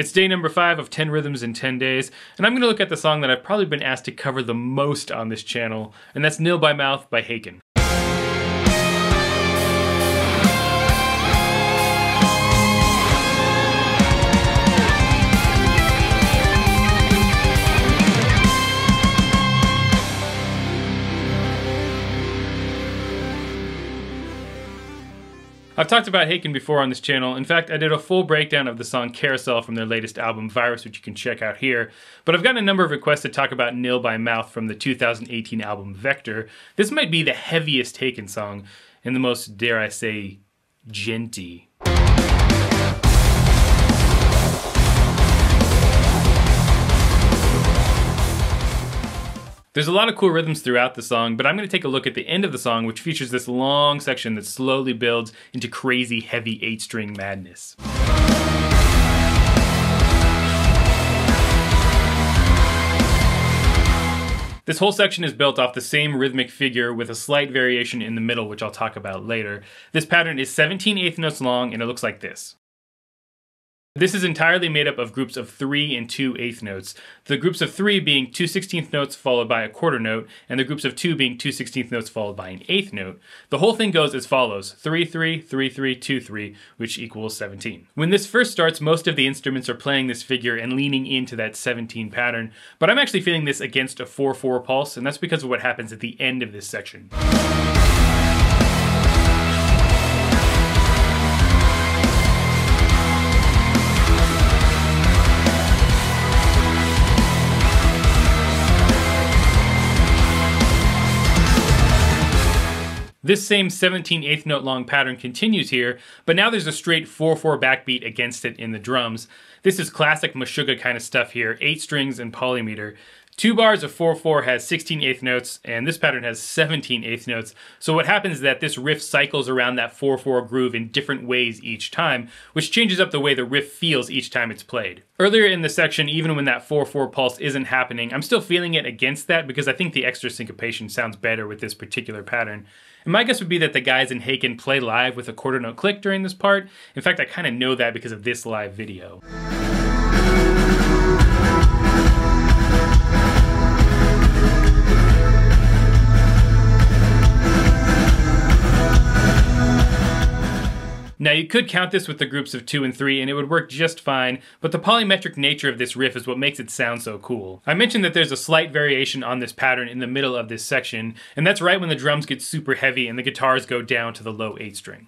It's day number five of 10 Rhythms in 10 Days, and I'm going to look at the song that I've probably been asked to cover the most on this channel, and that's Nil by Mouth by Haken. I've talked about Haken before on this channel. In fact, I did a full breakdown of the song Carousel from their latest album Virus, which you can check out here. But I've gotten a number of requests to talk about Nil by Mouth from the 2018 album Vector. This might be the heaviest Haken song and the most, dare I say, djenty There's a lot of cool rhythms throughout the song, but I'm going to take a look at the end of the song, which features this long section that slowly builds into crazy, heavy eight string madness. This whole section is built off the same rhythmic figure with a slight variation in the middle, which I'll talk about later. This pattern is 17 eighth notes long and it looks like this. This is entirely made up of groups of 3 and 2 eighth notes, the groups of 3 being 2 16th notes followed by a quarter note, and the groups of 2 being 2 16th notes followed by an eighth note. The whole thing goes as follows 3 3, 3 3, 2 3, which equals 17. When this first starts, most of the instruments are playing this figure and leaning into that 17 pattern, but I'm actually feeling this against a 4 4 pulse, and that's because of what happens at the end of this section. This same 17 eighth note long pattern continues here, but now there's a straight 4-4 backbeat against it in the drums. This is classic Meshuggah kind of stuff here, 8 strings and polymeter. Two bars of 4-4 has 16 eighth notes, and this pattern has 17 eighth notes. So what happens is that this riff cycles around that 4-4 groove in different ways each time, which changes up the way the riff feels each time it's played. Earlier in the section, even when that 4-4 pulse isn't happening, I'm still feeling it against that because I think the extra syncopation sounds better with this particular pattern. And my guess would be that the guys in Haken play live with a quarter note click during this part. In fact, I kind of know that because of this live video. Now you could count this with the groups of two and three and it would work just fine, but the polymetric nature of this riff is what makes it sound so cool. I mentioned that there's a slight variation on this pattern in the middle of this section, and that's right when the drums get super heavy and the guitars go down to the low eight string.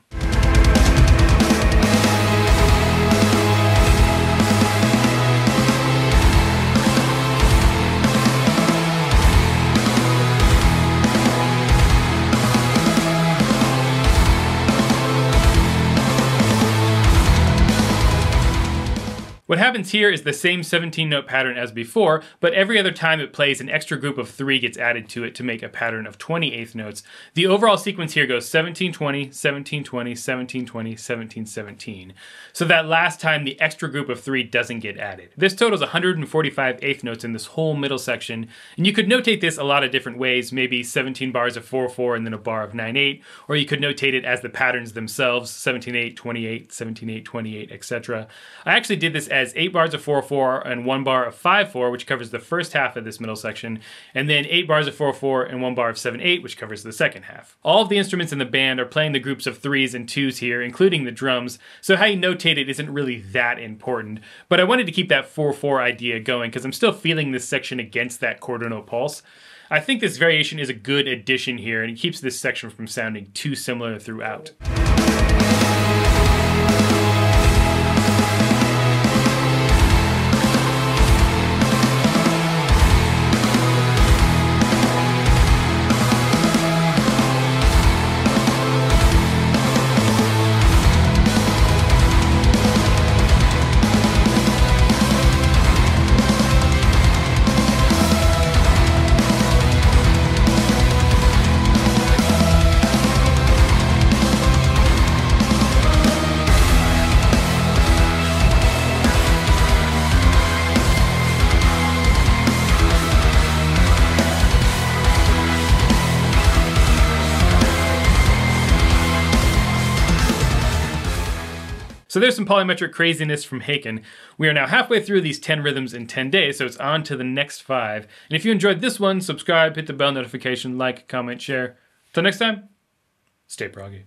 What happens here is the same 17 note pattern as before, but every other time it plays, an extra group of three gets added to it to make a pattern of 28th notes. The overall sequence here goes 17, 20, 17, 20, 17, 20, 17, 17. So that last time the extra group of three doesn't get added. This totals 145 eighth notes in this whole middle section, and you could notate this a lot of different ways, maybe 17 bars of 4-4 and then a bar of 9-8, or you could notate it as the patterns themselves, 17-8, 28, 17-8, 28, etc. I actually did this as has eight bars of 4-4 and one bar of 5-4, which covers the first half of this middle section, and then eight bars of 4-4 and one bar of 7-8, which covers the second half. All of the instruments in the band are playing the groups of threes and twos here, including the drums, so how you notate it isn't really that important, but I wanted to keep that 4-4 idea going because I'm still feeling this section against that quarter note pulse. I think this variation is a good addition here, and it keeps this section from sounding too similar throughout. So there's some polymetric craziness from Haken. We are now halfway through these 10 rhythms in 10 days, so it's on to the next five. And if you enjoyed this one, subscribe, hit the bell notification, like, comment, share. Till next time, stay proggy.